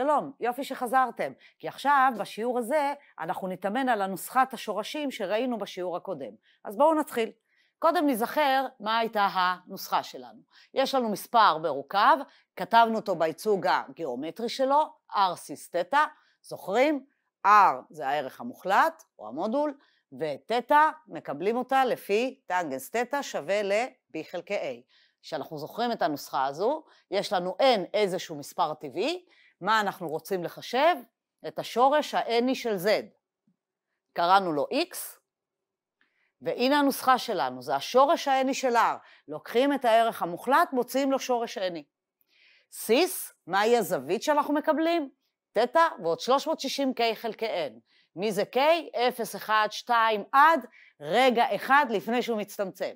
שלום, יופי שחזרתם, כי עכשיו בשיעור הזה אנחנו נתאמן על הנוסחת השורשים שראינו בשיעור הקודם. אז בואו נתחיל. קודם נזכר מה הייתה הנוסחה שלנו. יש לנו מספר מרוכב, כתבנו אותו בייצוג הגיאומטרי שלו, r סיס תטא, זוכרים? r זה הערך המוחלט, או המודול, ותטא מקבלים אותה לפי טנגנס תטא שווה ל-b חלקי a. כשאנחנו זוכרים את הנוסחה הזו, יש לנו n איזשהו מספר טבעי, מה אנחנו רוצים לחשב? את השורש ה-nי של z. קראנו לו x, והנה הנוסחה שלנו, זה השורש ה-nי של r. לוקחים את הערך המוחלט, מוציאים לו שורש nי. סיס, מהי הזווית שאנחנו מקבלים? תטא ועוד 360k חלקי n. מי זה k? 0, 1, 2 עד רגע אחד לפני שהוא מצטמצם.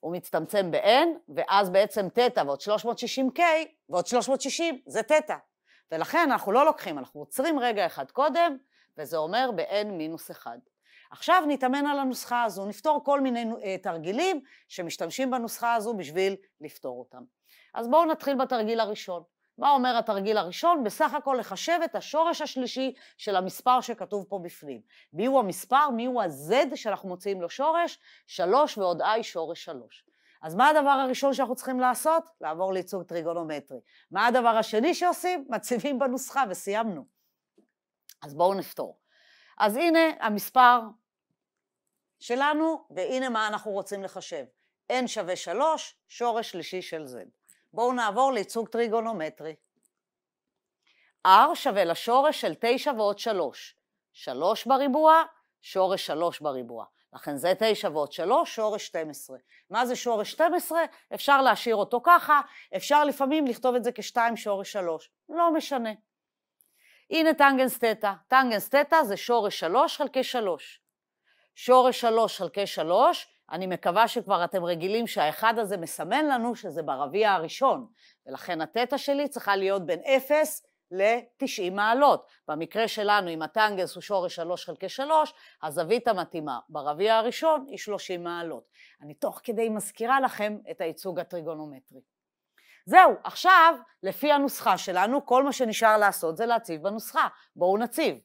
הוא מצטמצם ב-n, ואז בעצם תטא ועוד 360k ועוד 360 זה תטא. ולכן אנחנו לא לוקחים, אנחנו עוצרים רגע אחד קודם, וזה אומר ב-n מינוס 1. עכשיו נתאמן על הנוסחה הזו, נפתור כל מיני uh, תרגילים שמשתמשים בנוסחה הזו בשביל לפתור אותם. אז בואו נתחיל בתרגיל הראשון. מה אומר התרגיל הראשון? בסך הכל לחשב את השורש השלישי של המספר שכתוב פה בפנים. מי הוא המספר? מי הוא ה-z שאנחנו מוציאים לו שורש? 3 ועוד i שורש 3. אז מה הדבר הראשון שאנחנו צריכים לעשות? לעבור לייצוג טריגונומטרי. מה הדבר השני שעושים? מציבים בנוסחה וסיימנו. אז בואו נפתור. אז הנה המספר שלנו, והנה מה אנחנו רוצים לחשב. n שווה 3, שורש שלישי של z. בואו נעבור לייצוג טריגונומטרי. r שווה לשורש של 9 ועוד 3. 3 בריבוע, שורש 3 בריבוע. לכן זה 9 ועוד 3, שורש 12. מה זה שורש 12? אפשר להשאיר אותו ככה, אפשר לפעמים לכתוב את זה כ-2 שורש 3. לא משנה. הנה טנגנס תטא. טנגנס תטא זה שורש 3 חלקי 3. שורש 3 חלקי 3, אני מקווה שכבר אתם רגילים שהאחד הזה מסמן לנו שזה ברביע הראשון, ולכן התטא שלי צריכה להיות בין 0 ל-90 מעלות. במקרה שלנו, אם הטנגנס הוא שורש 3 חלקי 3, הזווית המתאימה ברביע הראשון היא 30 מעלות. אני תוך כדי מזכירה לכם את הייצוג הטריגונומטרי. זהו, עכשיו, לפי הנוסחה שלנו, כל מה שנשאר לעשות זה להציב בנוסחה. בואו נציב.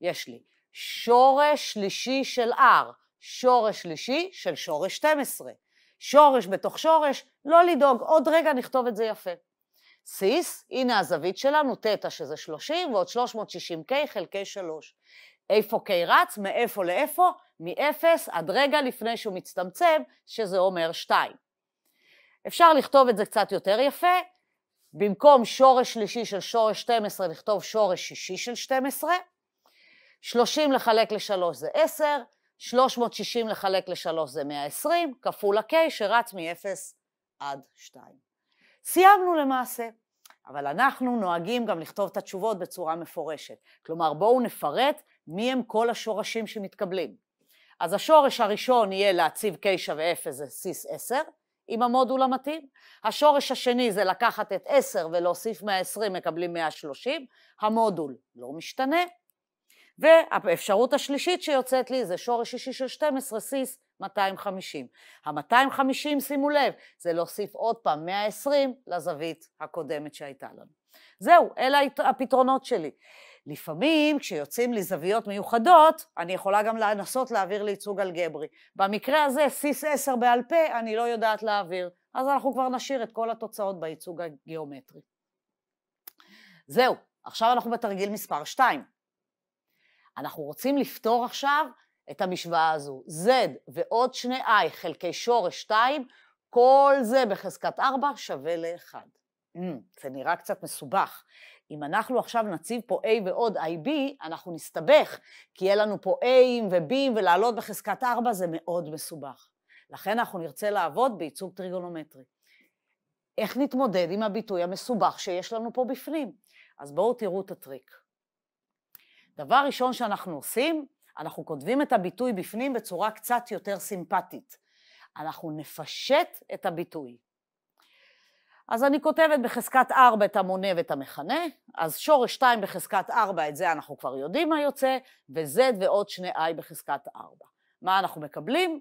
יש לי שורש שלישי של r, שורש שלישי של שורש 12. שורש בתוך שורש, לא לדאוג, עוד רגע נכתוב את זה יפה. סיס, הנה הזווית שלנו, תטא שזה 30 ועוד 360K חלקי 3. איפה K רץ? מאיפה לאיפה? מ-0 עד רגע לפני שהוא מצטמצם, שזה אומר 2. אפשר לכתוב את זה קצת יותר יפה, במקום שורש שלישי של שורש 12 לכתוב שורש שישי של 12, 30 לחלק ל-3 זה 10, 360 לחלק ל-3 זה 120, כפול ה-K שרץ מ-0 עד 2. סיימנו למעשה, אבל אנחנו נוהגים גם לכתוב את התשובות בצורה מפורשת. כלומר, בואו נפרט מי הם כל השורשים שמתקבלים. אז השורש הראשון יהיה להציב K שווה 0 זה סיס 10, עם המודול המתאים. השורש השני זה לקחת את 10 ולהוסיף 120, מקבלים 130, המודול לא משתנה. והאפשרות השלישית שיוצאת לי זה שורש שישי של 12, סיס 250. ה-250, שימו לב, זה להוסיף עוד פעם 120 לזווית הקודמת שהייתה לנו. זהו, אלה הפתרונות שלי. לפעמים כשיוצאים לי זוויות מיוחדות, אני יכולה גם לנסות להעביר לייצוג אלגברי. במקרה הזה, סיס 10 בעל פה, אני לא יודעת להעביר, אז אנחנו כבר נשאיר את כל התוצאות בייצוג הגיאומטרי. זהו, עכשיו אנחנו בתרגיל מספר 2. אנחנו רוצים לפתור עכשיו את המשוואה הזו. z ועוד שני i חלקי שורש 2, כל זה בחזקת 4 שווה ל-1. Mm, זה נראה קצת מסובך. אם אנחנו עכשיו נציב פה a ועוד ib, אנחנו נסתבך, כי יהיה לנו פה a ו-b ולעלות בחזקת 4 זה מאוד מסובך. לכן אנחנו נרצה לעבוד בייצוג טריגונומטרי. איך נתמודד עם הביטוי המסובך שיש לנו פה בפנים? אז בואו תראו את הטריק. דבר ראשון שאנחנו עושים, אנחנו כותבים את הביטוי בפנים בצורה קצת יותר סימפטית. אנחנו נפשט את הביטוי. אז אני כותבת בחזקת 4 את המונה ואת המכנה, אז שורש 2 בחזקת 4, את זה אנחנו כבר יודעים מה יוצא, ו-z ועוד שני i בחזקת 4. מה אנחנו מקבלים?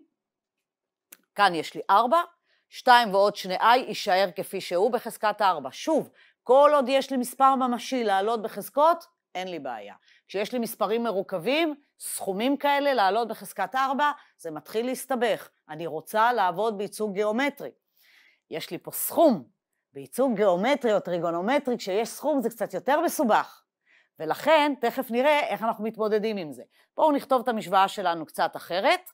כאן יש לי 4, 2 ועוד שני i יישאר כפי שהוא בחזקת 4. שוב, כל עוד יש לי מספר ממשי לעלות בחזקות, אין לי בעיה. כשיש לי מספרים מרוכבים, סכומים כאלה, לעלות בחזקת 4, זה מתחיל להסתבך. אני רוצה לעבוד בייצוג גיאומטרי. יש לי פה סכום. בייצוג גיאומטרי או טריגונומטרי, כשיש סכום זה קצת יותר מסובך. ולכן, תכף נראה איך אנחנו מתמודדים עם זה. בואו נכתוב את המשוואה שלנו קצת אחרת.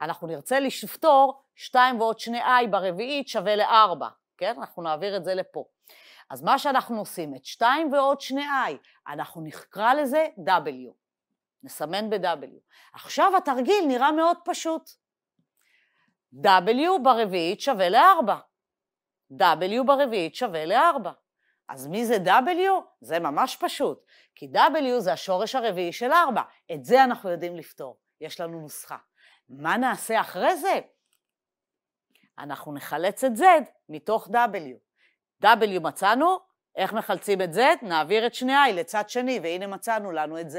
אנחנו נרצה לפתור 2 ועוד 2i ברביעית שווה ל-4, כן? אנחנו נעביר את זה לפה. אז מה שאנחנו עושים, את 2 ועוד 2i, אנחנו נקרא לזה w. נסמן ב-w. עכשיו התרגיל נראה מאוד פשוט. w ברביעית שווה ל-4. w ברביעית שווה ל-4. אז מי זה W? זה ממש פשוט, כי W זה השורש הרביעי של 4, את זה אנחנו יודעים לפתור, יש לנו נוסחה. מה נעשה אחרי זה? אנחנו נחלץ את Z מתוך W. W מצאנו, איך מחלצים את Z? נעביר את שני I לצד שני, והנה מצאנו לנו את Z.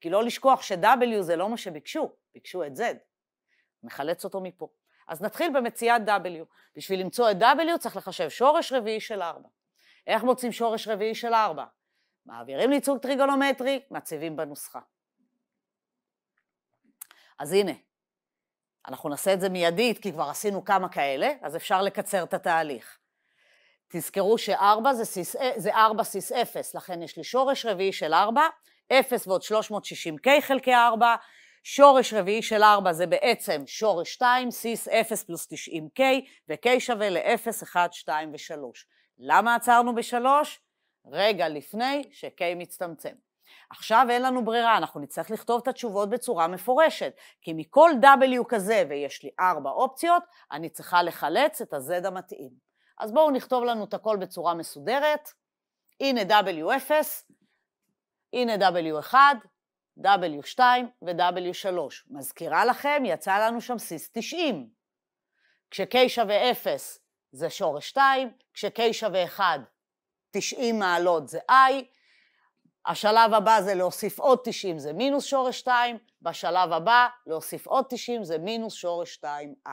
כי לא לשכוח ש-W זה לא מה שביקשו, ביקשו את Z. נחלץ אותו מפה. אז נתחיל במציאת W. בשביל למצוא את W צריך לחשב שורש רביעי של 4. איך מוצאים שורש רביעי של 4? מעבירים לייצוג טריגונומטרי, מציבים בנוסחה. אז הנה, אנחנו נעשה את זה מיידית, כי כבר עשינו כמה כאלה, אז אפשר לקצר את התהליך. תזכרו ש-4 זה, cis, זה 4 cis 0, לכן יש לי שורש רביעי של 4, 0 ועוד 360k חלקי 4, שורש רביעי של 4 זה בעצם שורש 2, cis 0 פלוס 90k, ו-k שווה ל-0, 1, 2 ו-3. למה עצרנו ב-3? רגע לפני ש-k מצטמצם. עכשיו אין לנו ברירה, אנחנו נצטרך לכתוב את התשובות בצורה מפורשת, כי מכל W כזה, ויש לי 4 אופציות, אני צריכה לחלץ את ה-Z המתאים. אז בואו נכתוב לנו את הכל בצורה מסודרת. הנה W0, הנה W1, W2 ו-W3. מזכירה לכם, יצא לנו שם סיס 90. כש-K שווה 0 זה שורש 2, כש-K שווה 1, 90 מעלות זה I, השלב הבא זה להוסיף עוד 90 זה מינוס שורש 2, בשלב הבא להוסיף עוד 90 זה מינוס שורש 2i.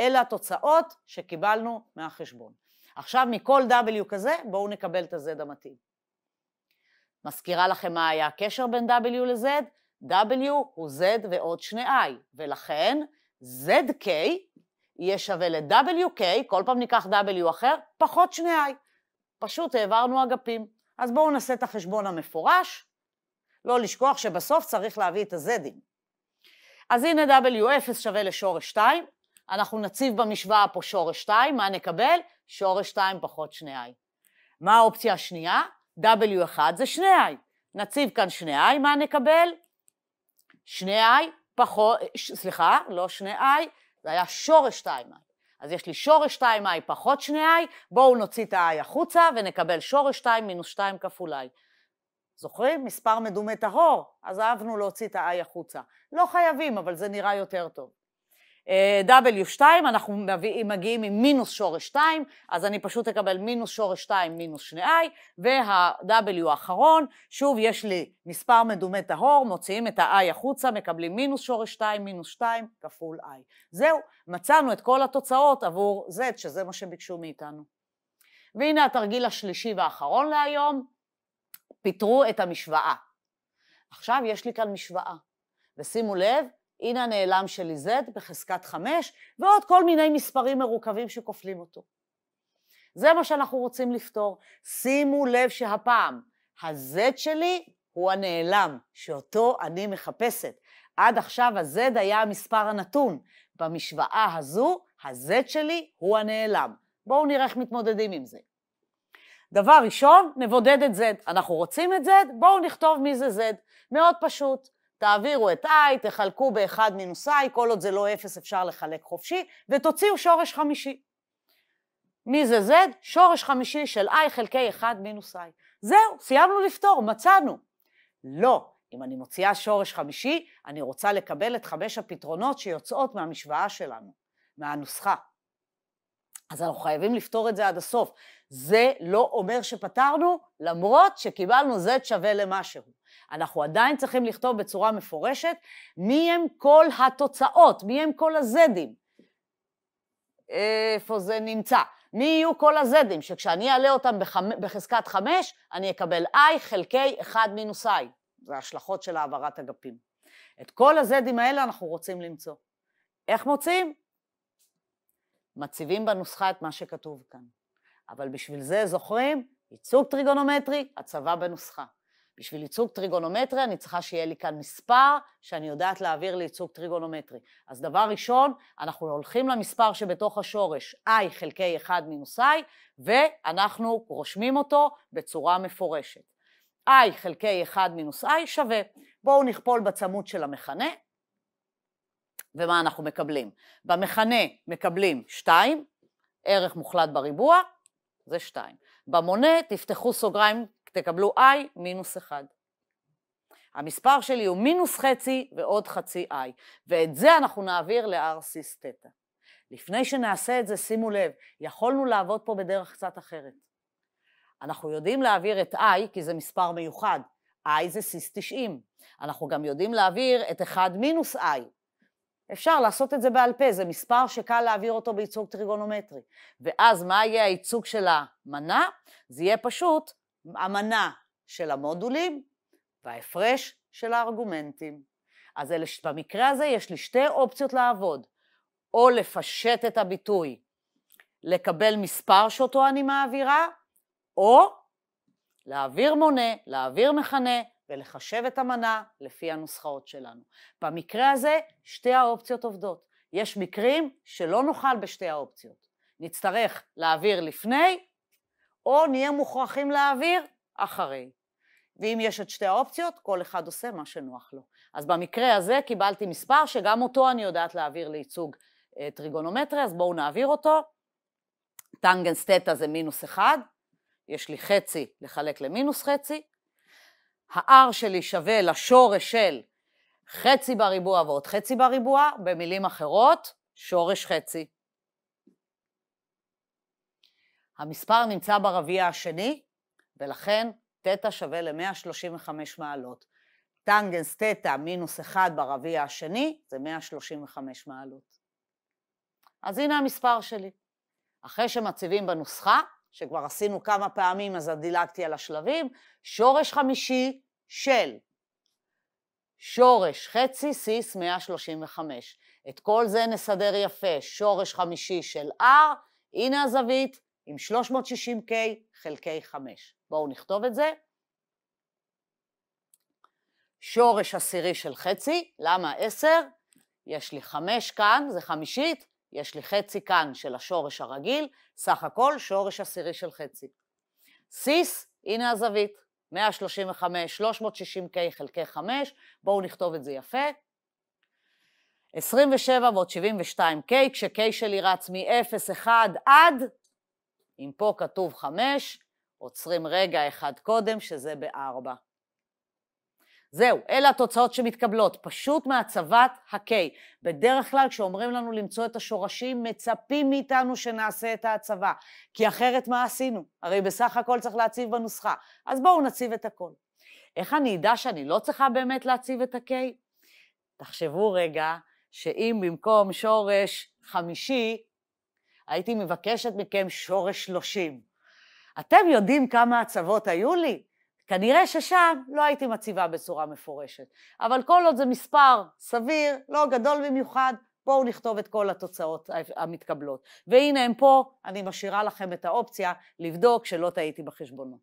אלה התוצאות שקיבלנו מהחשבון. עכשיו מכל W כזה בואו נקבל את ה-Z המתאים. מזכירה לכם מה היה הקשר בין W ל-Z? W הוא Z ועוד שני I, ולכן ZK יהיה שווה ל-WK, כל פעם ניקח W אחר, פחות שני I. פשוט העברנו אגפים. אז בואו נעשה את החשבון המפורש, לא לשכוח שבסוף צריך להביא את ה-Z'ים. אז הנה W0 שווה לשורש 2, אנחנו נציב במשוואה פה שורש 2, מה נקבל? שורש 2 פחות 2i. מה האופציה השנייה? W1 זה 2i. נציב כאן 2i, מה נקבל? 2i פחות, סליחה, לא 2i, זה היה שורש 2i. אז יש לי שורש 2i פחות 2i, בואו נוציא את ה-i החוצה ונקבל שורש 2 מינוס 2 כפול i. זוכרים? מספר מדומה טהור, אז אהבנו להוציא את ה-i החוצה. לא חייבים, אבל זה נראה יותר טוב. W2, אנחנו מגיעים עם מינוס שורש 2, אז אני פשוט אקבל מינוס שורש 2 מינוס 2i, וה-W האחרון, שוב יש לי מספר מדומה טהור, מוציאים את ה-i החוצה, מקבלים מינוס שורש 2 מינוס 2 כפול i. זהו, מצאנו את כל התוצאות עבור Z, שזה מה שביקשו מאיתנו. והנה התרגיל השלישי והאחרון להיום, פיתרו את המשוואה. עכשיו יש לי כאן משוואה, ושימו לב, הנה הנעלם שלי Z בחזקת 5, ועוד כל מיני מספרים מרוכבים שכופלים אותו. זה מה שאנחנו רוצים לפתור. שימו לב שהפעם ה-Z שלי הוא הנעלם, שאותו אני מחפשת. עד עכשיו ה-Z היה המספר הנתון. במשוואה הזו, ה-Z שלי הוא הנעלם. בואו נראה איך מתמודדים עם זה. דבר ראשון, נבודד את Z. אנחנו רוצים את Z, בואו נכתוב מי זה Z. מאוד פשוט. תעבירו את i, תחלקו ב-1 מינוס i, כל עוד זה לא 0 אפשר לחלק חופשי, ותוציאו שורש חמישי. מי זה z? שורש חמישי של i חלקי 1 מינוס i. זהו, סיימנו לפתור, מצאנו. לא, אם אני מוציאה שורש חמישי, אני רוצה לקבל את חמש הפתרונות שיוצאות מהמשוואה שלנו, מהנוסחה. אז אנחנו חייבים לפתור את זה עד הסוף. זה לא אומר שפתרנו, למרות שקיבלנו z שווה למשהו. אנחנו עדיין צריכים לכתוב בצורה מפורשת מי הם כל התוצאות, מי הם כל הזדים. איפה זה נמצא? מי יהיו כל הזדים, שכשאני אעלה אותם בחמ... בחזקת 5, אני אקבל i חלקי 1 מינוס i. זה השלכות של העברת אגפים. את כל הזדים האלה אנחנו רוצים למצוא. איך מוצאים? מציבים בנוסחה את מה שכתוב כאן. אבל בשביל זה זוכרים, ייצוג טריגונומטרי, הצבה בנוסחה. בשביל ייצוג טריגונומטרי אני צריכה שיהיה לי כאן מספר שאני יודעת להעביר לייצוג טריגונומטרי. אז דבר ראשון, אנחנו הולכים למספר שבתוך השורש i חלקי 1 מינוס i, ואנחנו רושמים אותו בצורה מפורשת. i חלקי 1 מינוס i שווה. בואו נכפול בצמוד של המכנה, ומה אנחנו מקבלים? במכנה מקבלים 2, ערך מוחלט בריבוע, זה 2. במונה תפתחו סוגריים, תקבלו i מינוס 1. המספר שלי הוא מינוס חצי ועוד חצי i, ואת זה אנחנו נעביר ל-r סיס תטא. לפני שנעשה את זה, שימו לב, יכולנו לעבוד פה בדרך קצת אחרת. אנחנו יודעים להעביר את i, כי זה מספר מיוחד, i זה cis 90. אנחנו גם יודעים להעביר את 1 מינוס i, אפשר לעשות את זה בעל פה, זה מספר שקל להעביר אותו בייצוג טריגונומטרי. ואז מה יהיה הייצוג של המנה? זה יהיה פשוט המנה של המודולים וההפרש של הארגומנטים. אז אלה, במקרה הזה יש לי שתי אופציות לעבוד, או לפשט את הביטוי, לקבל מספר שאותו אני מעבירה, או להעביר מונה, להעביר מכנה, ולחשב את המנה לפי הנוסחאות שלנו. במקרה הזה שתי האופציות עובדות. יש מקרים שלא נוכל בשתי האופציות. נצטרך להעביר לפני, או נהיה מוכרחים להעביר אחרי. ואם יש את שתי האופציות, כל אחד עושה מה שנוח לו. אז במקרה הזה קיבלתי מספר שגם אותו אני יודעת להעביר לייצוג אה, טריגונומטרי, אז בואו נעביר אותו. טנגנס תטא זה מינוס אחד, יש לי חצי לחלק למינוס חצי, ה-R שלי שווה לשורש של חצי בריבוע ועוד חצי בריבוע, במילים אחרות, שורש חצי. המספר נמצא ברביע השני, ולכן תטא שווה ל-135 מעלות. טנגנס תטא מינוס 1 ברביע השני זה 135 מעלות. אז הנה המספר שלי. אחרי שמציבים בנוסחה, שכבר עשינו כמה פעמים אז דילגתי על השלבים, שורש חמישי של שורש חצי סיס 135. את כל זה נסדר יפה, שורש חמישי של R, הנה הזווית עם 360K חלקי 5. בואו נכתוב את זה. שורש עשירי של חצי, למה 10? יש לי 5 כאן, זה חמישית, יש לי חצי כאן של השורש הרגיל, סך הכל שורש עשירי של חצי. סיס, הנה הזווית, 135, 360K חלקי 5, בואו נכתוב את זה יפה. 27 ועוד 72K, כש-K שלי רץ מ-0, 1 עד, אם פה כתוב 5, עוצרים רגע אחד קודם, שזה ב-4. זהו, אלה התוצאות שמתקבלות, פשוט מהצבת ה-K. בדרך כלל כשאומרים לנו למצוא את השורשים, מצפים מאיתנו שנעשה את ההצבה, כי אחרת מה עשינו? הרי בסך הכל צריך להציב בנוסחה. אז בואו נציב את הכל. איך אני אדע שאני לא צריכה באמת להציב את ה-K? תחשבו רגע שאם במקום שורש חמישי, הייתי מבקשת מכם שורש שלושים. אתם יודעים כמה הצבות היו לי? כנראה ששם לא הייתי מציבה בצורה מפורשת. אבל כל עוד זה מספר סביר, לא גדול במיוחד, בואו נכתוב את כל התוצאות המתקבלות. והנה הם פה, אני משאירה לכם את האופציה לבדוק שלא טעיתי בחשבונות.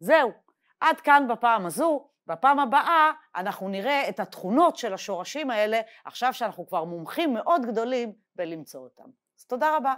זהו, עד כאן בפעם הזו. בפעם הבאה אנחנו נראה את התכונות של השורשים האלה, עכשיו שאנחנו כבר מומחים מאוד גדולים בלמצוא אותם. אז תודה רבה.